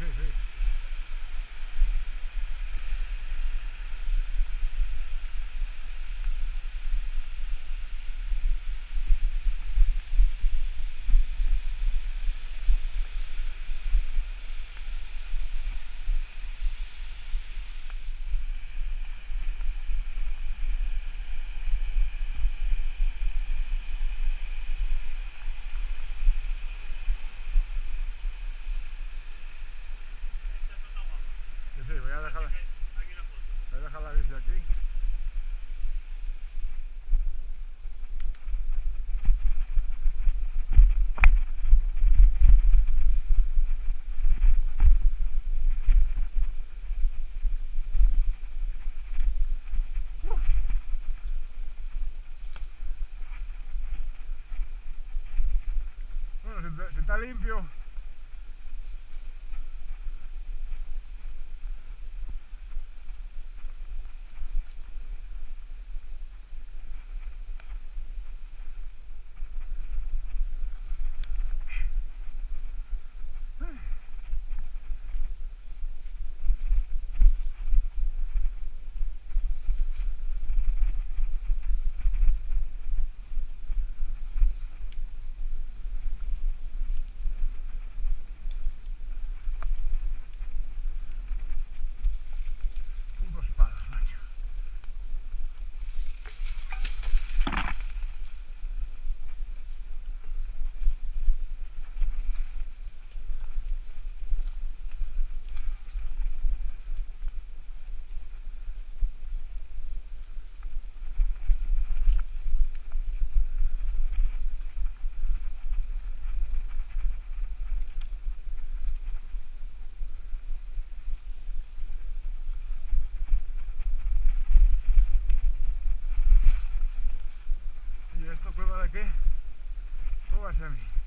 jeje. Está- si está limpio, heavy.